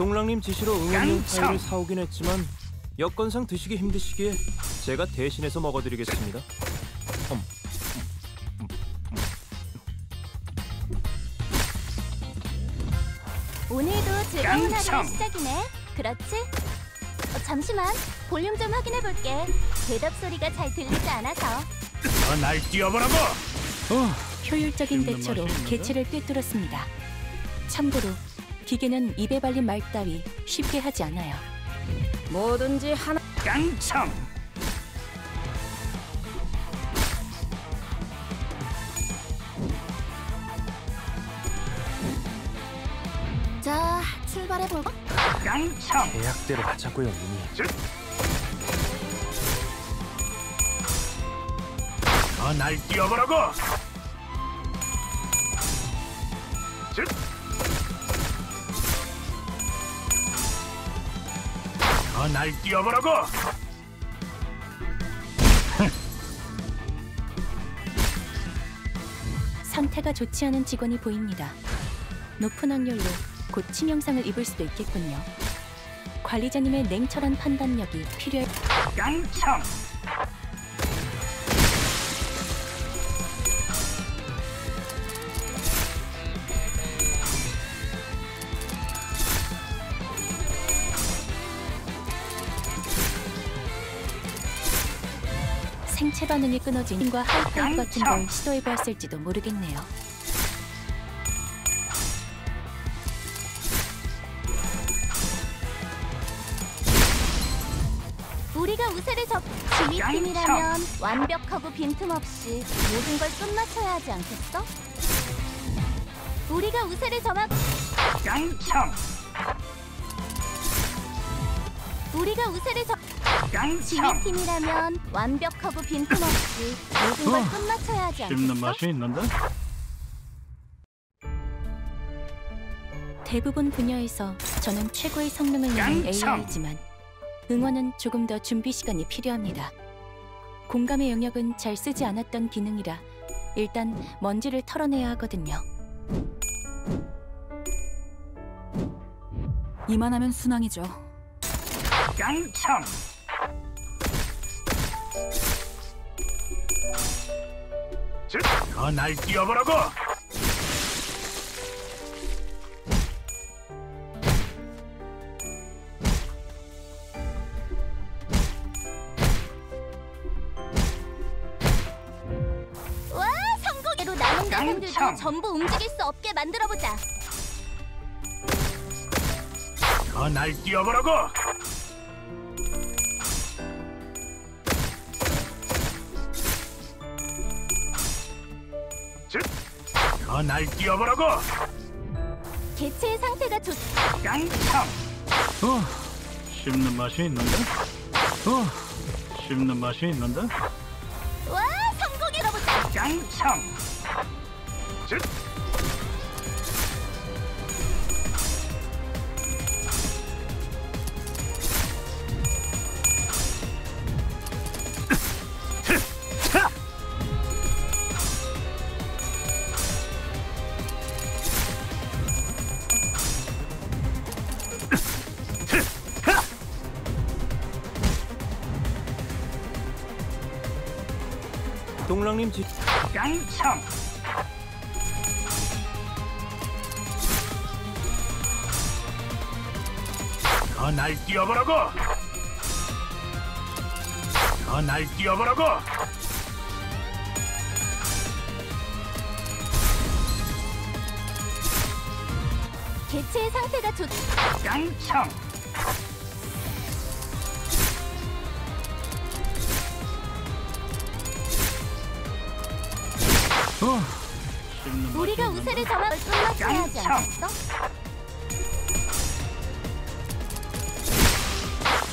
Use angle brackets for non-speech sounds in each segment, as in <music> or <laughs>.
동랑님 지시로 응원용 파이를 사오긴 했지만 여건상 드시기 힘드시기에 제가 대신해서 먹어드리겠습니다. 음. 오늘도 즐거운 하루의 시작이네. 그렇지? 어, 잠시만. 볼륨 좀 확인해 볼게. 대답 소리가 잘 들리지 않아서. 날 뛰어보라고! 효율적인 씹는 대처로? 개체를 꿰뚫었습니다. 참고로 기계는 입에 발린 말 따위 쉽게 하지 않아요. 뭐든지 하나 깡청! 자, 출발해 볼까? 깡청! 계약대로 하자고요, 이미. 날 뛰어보라고! 즉! 날 뛰어보라고! 상태가 좋지 않은 직원이 보입니다. 높은 확률로 곧 치명상을 입을 수도 있겠군요. 관리자님의 냉철한 판단력이 필요해 깡청! 체 반응이 끊어진 힘과 하이파이브 같은 걸 시도해보았을지도 모르겠네요. 우리가 우세를 접 지휘팀이라면 완벽하고 빈틈없이 모든 걸 끝마쳐야 하지 않겠어? 우리가 우세를 점하 깡청! 우리가 우세를 점 깡청! 지휘팀이라면 완벽하고 빈틈없이 모든 걸 끝마쳐야 하지 않겠어? 있는데? 대부분 분야에서 저는 최고의 성능을 내는 깡총! AI지만 응원은 조금 더 준비 시간이 필요합니다. 공감의 영역은 잘 쓰지 않았던 기능이라 일단 먼지를 털어내야 하거든요. 이만하면 순항이죠. 깡청! 즉! 날 뛰어보라고! 와 성공으로 남은 대상들도 깡총! 전부 움직일 수 없게 만들어보자. 날 뛰어보라고! 즉! 날 뛰어보라고! 개체의 상태가 좋. 깡청! 어, 씹는 맛이 있는데? 어, 씹는 맛이 있는데? 와 성공이로보자. 깡청! 즉! 동랑님 지 깡청! 날 뛰어보라고! 날 뛰어보라고! 개체의 상태가 좋. 깡청! 어, 우리가? 우세를 하지 깡총! 않겠어?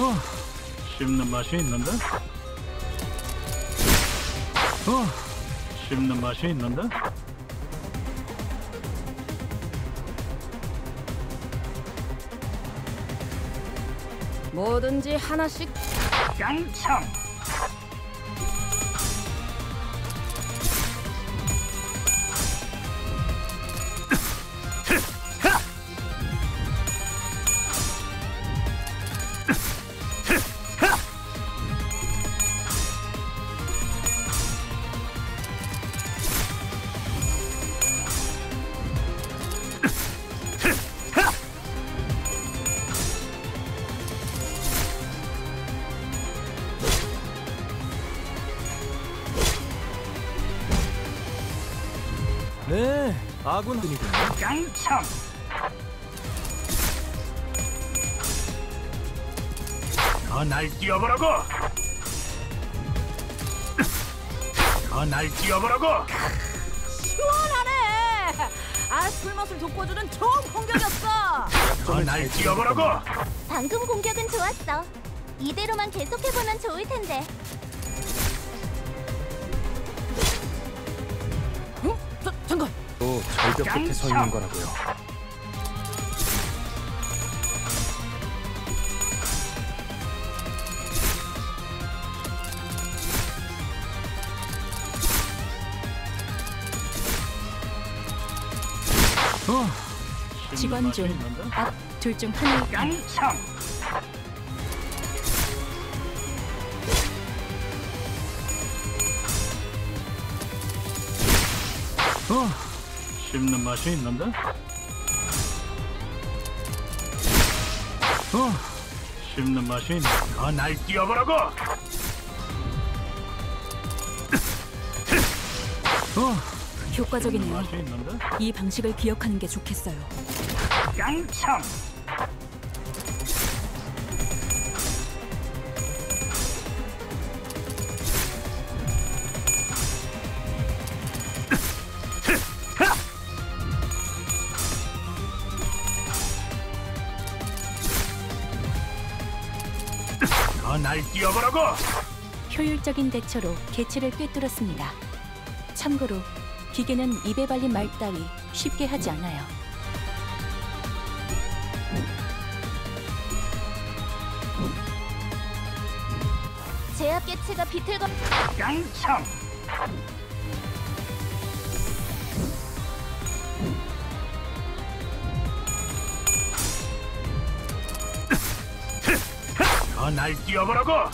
어, 씹는 맛이 있는데? 어, 씹는 맛이 있는데? 뭐든지 하나씩 깡청! 아군들이군요. 양참 더 날 뛰어보라고 더 날 뛰어보라고 시원하네. 아 술맛을 돋궈주는 좋은 공격이었어. 더 날 뛰어보라고 방금 공격은 좋았어. 이대로만 계속해보면 좋을 텐데. 또 절벽 끝에 서 있는 거라고요. 씹는 직원 중? 앞 둘 중 하나일 양 씹는 맛이 있는데? 어, 씹는 맛이 있는데? 더 날뛰어보라고 어, 효과적이네요. 이 방식을 기억하는 게 좋겠어요. 양참 날뛰어보라고 효율적인 대처로 개체를 꿰뚫었습니다. 참고로 기계는 입에 발린 말 따위 쉽게 하지 않아요. 제압 개체가 비틀거 양참 날 뛰어보라고 어,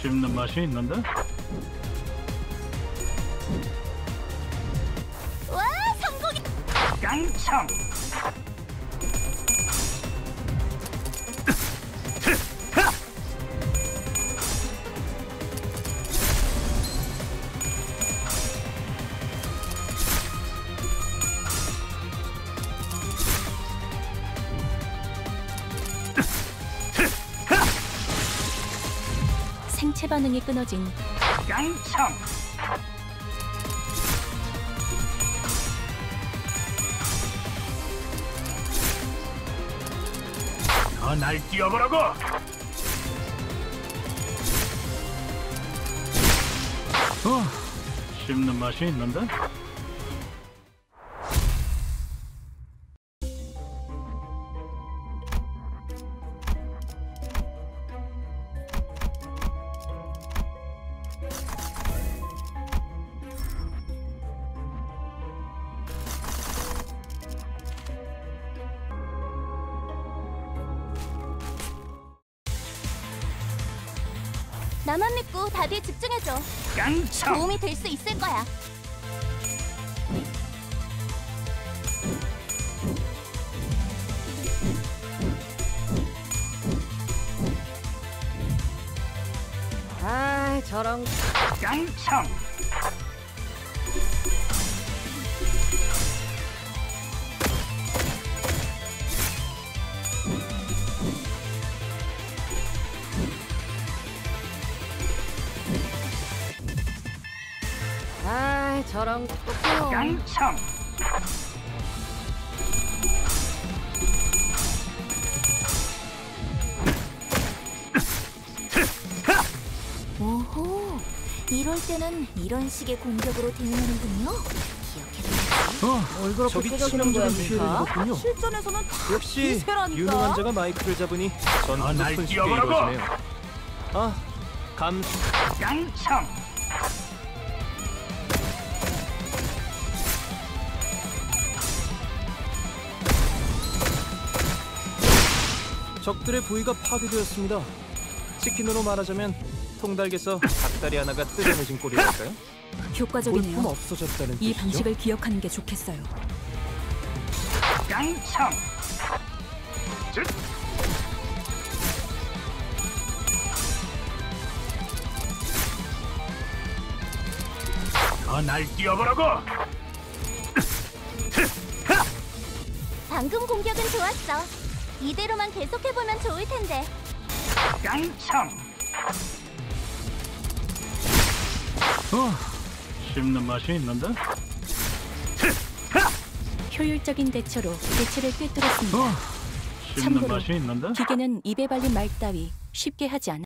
씹는 맛이 있는데? 와 성공이 양참 반응이 끊어진 양참 더 날뛰어보라고 어, 씹는 맛이 있는데? 될 수 있을 거야. 아 저런 양참 저런 똑똑해요. 양참 오호. 이럴 때는 이런 식의 공격으로 대응하는군요. 기억해둬야지. 어, 저기 거야, 치명 적인 피해를? 입었군요. 실전에서는 다 역시 기세라니까. 유능한 자가 마이크를 잡으니 아, 전투도 날 뛰어보라고! 이루어지네요. 아, 감 양참 적들의 부위가 파괴되었습니다. 치킨으로 말하자면 통닭에서 닭다리 하나가 뜯어내진 꼴이랄까요? <laughs> 효과적이네요. 없어졌다는 뜻이죠? 방식을 기억하는 게 좋겠어요. 양참. 날 뛰어보라고! 방금 공격은 좋았어. 이대로만 계속해보면 좋을 텐데. 양참. 어, 씹는 맛이 있는데? 효율적인 대처로 개체를 꿰뚫었습니다. 어, 씹는 참고로 맛이 있는데? 기계는 입에 발린 말 따위 쉽게 하지 않아.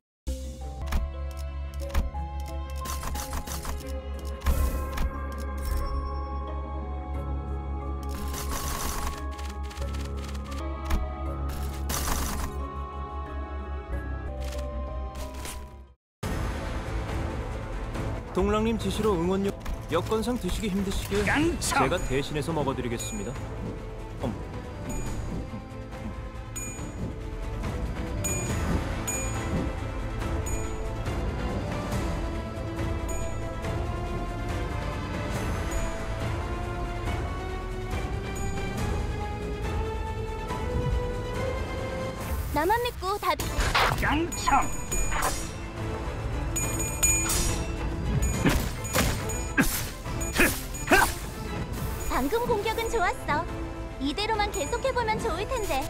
동랑님 지시로 응원료 여건상 드시기 힘드시게 양참. 제가 대신해서 먹어드리겠습니다. 어머, 나만 믿고 다 양참. 좋았어. 이대로만 계속해보면 좋을 텐데.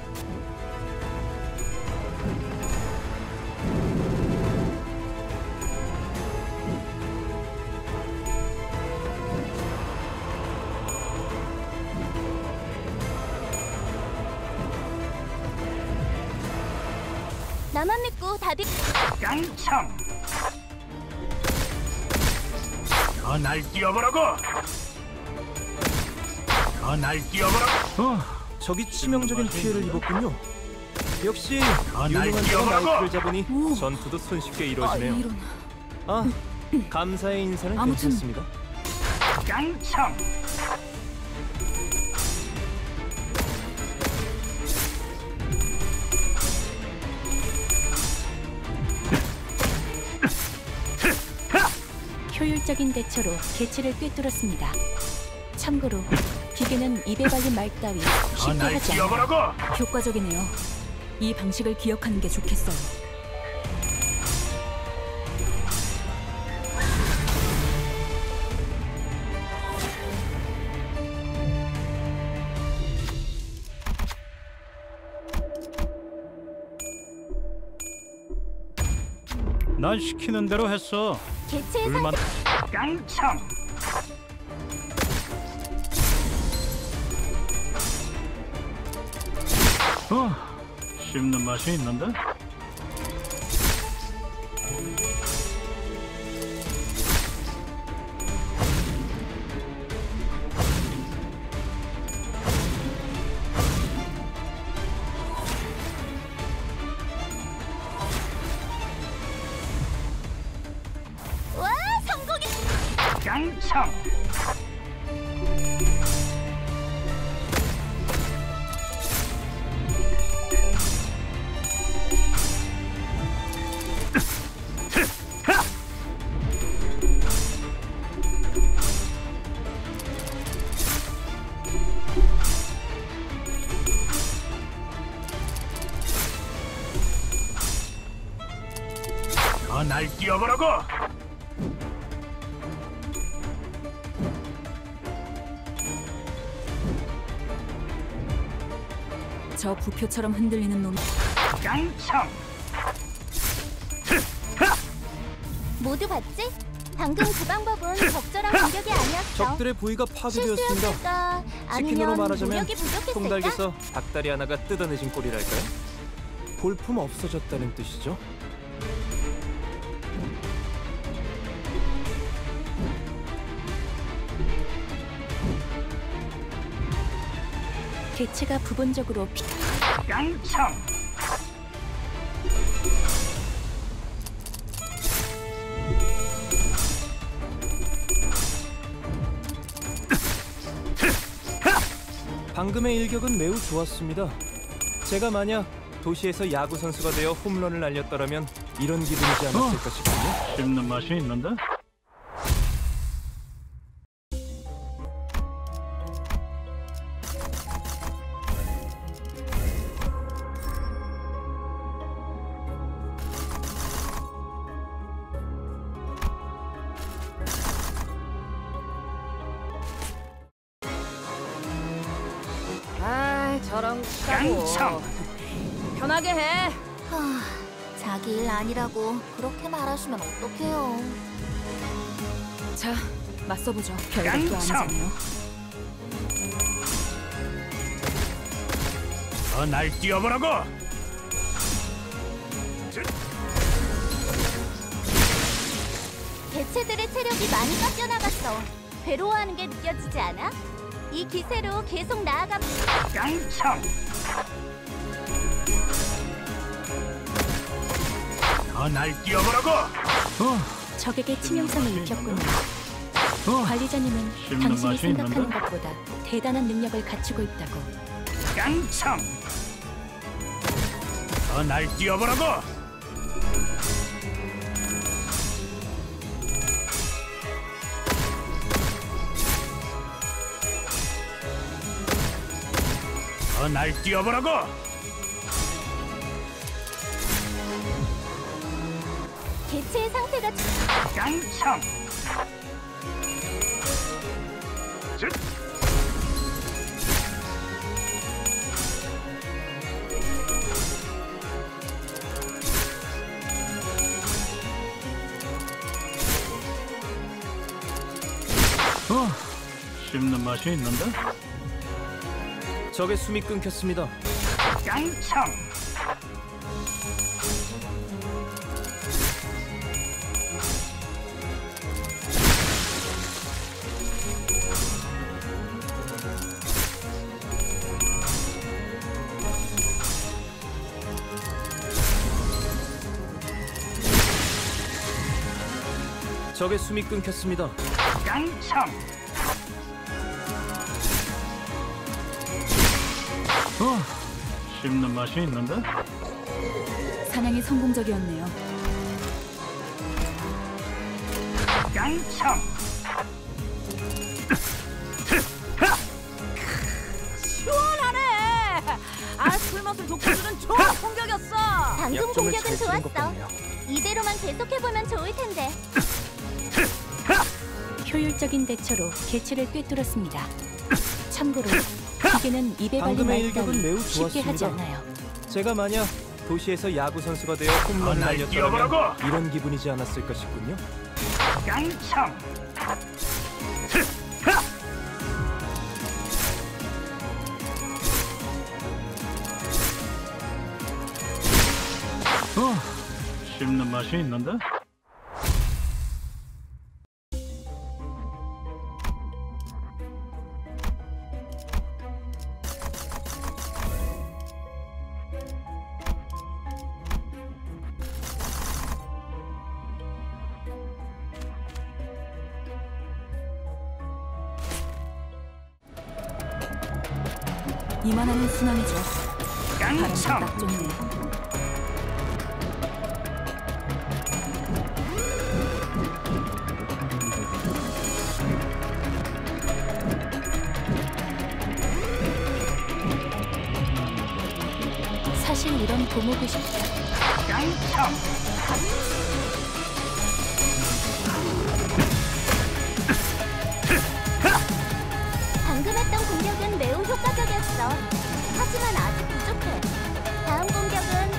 나만 믿고 다들 양참. 더 날뛰어보라고. 더 날 뛰어보라고. 어, 적이 치명적인 피해를 입었군요. 역시 아, 유능한 날 자가! 마이크를 잡으니 전투도 손쉽게 이루어지네요. 이런. 아, 감사의 인사는 아무튼- 괜찮습니다. 양참. 효율적인 대처로 개체를 꿰뚫었습니다. 참고로 기계는 입에 발린 말 따위 더 쉽게 하지 않아. 효과적이네요. 이 방식을 기억하는 게 좋겠어요. 난 시키는 대로 했어. 개체의 불만. 양 참. 어, 씹는 맛이 있는데? 와 성공이 양참. 저 부표처럼 흔들리는 놈. 양참. 모두 봤지? 방금 그 방법은 적절한 공격이 아니었어. 적들의 부위가 파괴되었습니다. 치킨으로 말하자면? 통닭에서 닭다리 하나가 뜯어내진 꼴이랄까요? 볼품 없어졌다는 뜻이죠. 개체가 부분적으로 피... 양참. 방금의 일격은 매우 좋았습니다. 제가 만약 도시에서 야구 선수가 되어 홈런을 날렸더라면 이런 기분이지 않았을까 싶군요. 씹는 맛이 있는데? 깡총 편하게 해. 하, 자기 일 아니라고 그렇게 말하시면 어떡해요. 자, 맞서보죠. 별것도. 아니잖아요. 더 날 뛰어보라고 개체들의 체력이 많이 깎여나갔어. 괴로워하는 게 느껴지지 않아? 이 기세로 계속 나아가. 더 날 뛰어보라고! 적에게 치명상을 입혔군요. 관리자님은 씹는 당신이 생각하는 있는데? 것보다 대단한 능력을 갖추고 있다고. 깡총 더 날뛰어보라고 더 날뛰어보라고 개체의 상태가 깡총 즉. 어, 씹는 맛이 있는데? 적의 숨이 끊겼습니다. 깡총 적의 숨이 끊겼습니다. 깡총 씹는 맛이 있는데? 사냥이 성공적이었네요. 깡총 시원하네. 아, 술맛을 돋궈주는 좋은 공격이었어. 방금 공격은 좋았어. 이대로만 계속해보면 좋을 텐데. 효율적인 대처로 개체를 꿰뚫었습니다. 참고로 기계는 입에 발린 방금의 말 일격은 따위 매우 쉽게 하지 좋았습니다. 않아요. 제가 만약 도시에서 야구 선수가 되어 홈런 아, 날 날렸더라면 뛰어보라고! 이런 기분이지 않았을 것이군요. 깡총 어, 씹는 맛이 있는데? 순항이죠. 딱 좋네. 사실 이런 보모고 싶다. 깡총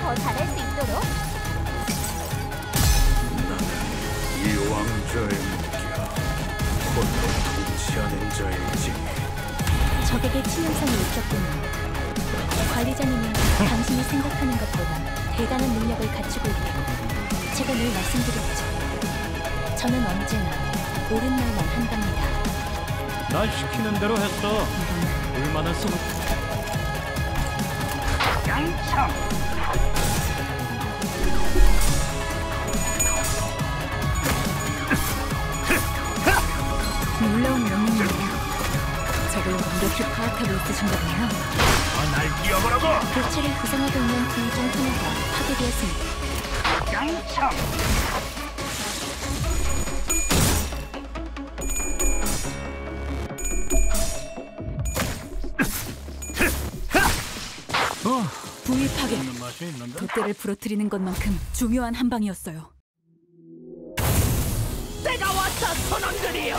더 잘할 수 있도록. 이 왕좌의 무기야 홀로 통치하는 자의 징 적에게 치명상을 입혔군요. 관리자님은 당신이 생각하는 것보다 대단한 능력을 갖추고 있다고 제가 늘 말씀드렸죠. 저는 언제나 옳은 말만 한답니다. 난 시키는 대로 했어. 불만은 써. 깡총 완벽히 파악하고 있으신가 봐요. 더 날뛰어보라고 교체를 구성하고 있는 불중 하나가 파괴되었습니다. 깡총 어, 부위 파괴. 돛대를 부러뜨리는 것만큼 중요한 한 방이었어요. 때가 왔다 선원들이여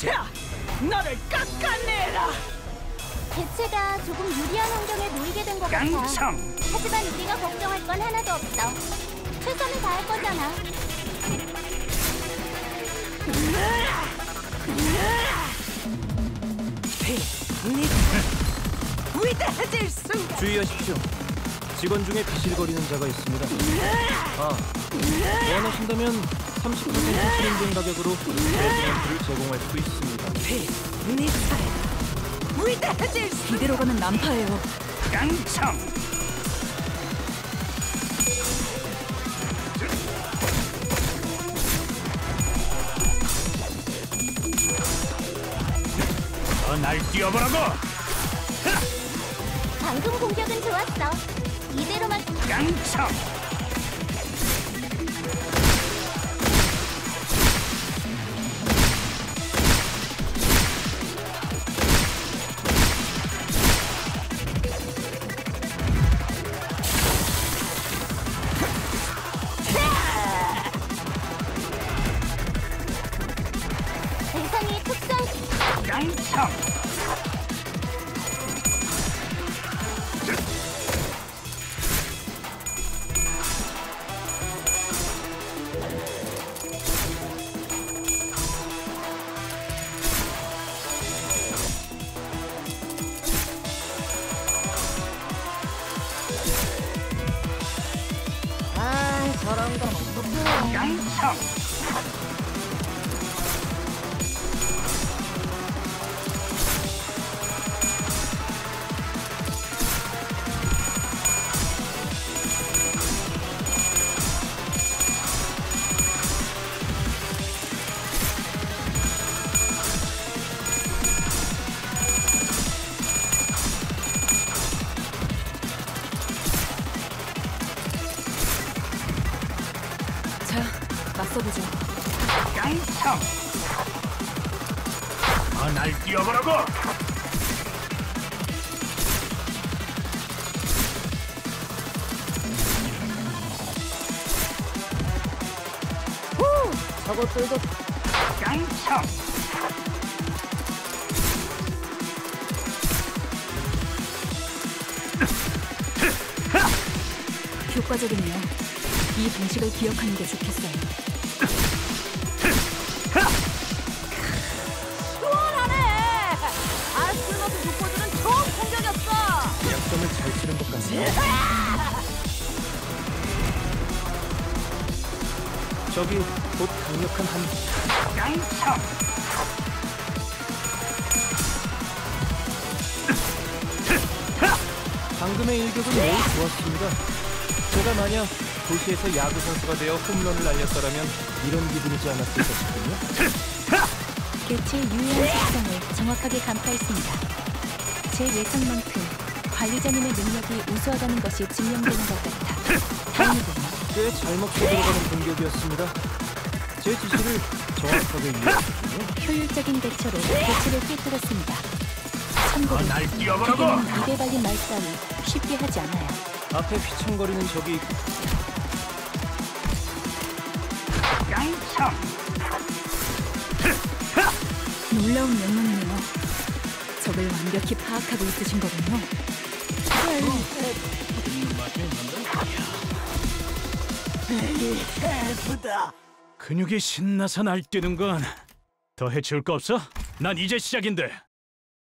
자 너를 깎아내라 개체가 조금 유리한 환경에 놓이게 된 것 같아. 깡총 하지만 우리가 걱정할 건 하나도 없어. 최선을 다할 거잖아. 위대해질 순간 주의하십시오. 직원 중에 비실거리는 자가 있습니다. 아, 원하신다면 30% 할인된 가격으로 레지던트를 제공할 수 있습니다. 네 이대로 가면 난파예요. 깡총 어날 뛰어보라고 방금 공격은 좋았어. 이대로만 깡총 저것들도 깡총 효과적이네요. 이 방식을 기억하는 게 좋겠어요. 시원하네 아 쓸모없는 독보들은 좋은 공격이었어 약점을 잘 치는 것 같네요. 저기 곧 강력한 한 깡총 방금의 일격은 매우 좋았습니다. 제가 만약 도시에서 야구 선수가 되어 홈런을 날렸더라면 이런 기분이지 않았을까 싶군요. 개체의 유해한 특성을 정확하게 간파했습니다. 제 예상만큼 관리자님의 능력이 우수하다는 것이 증명되는 것 같아 다행이군요. 꽤잘 먹혀 들어가는 공격이었습니다. 제 지시를 정확하게 이해했군요. 효율적인 대처로 개체를 꿰뚫었습니다. 참고로 어날 뛰어보라고 기계는 입에 발린 말싸움 쉽게 하지 않아요. 앞에 휘청거리는 적이 있고 놀라운 명령이네요. 적을 완벽히 파악하고 있으신 거군요. 근육이 신나서 날뛰는 건 더 해치울 거 없어? 난 이제 시작인데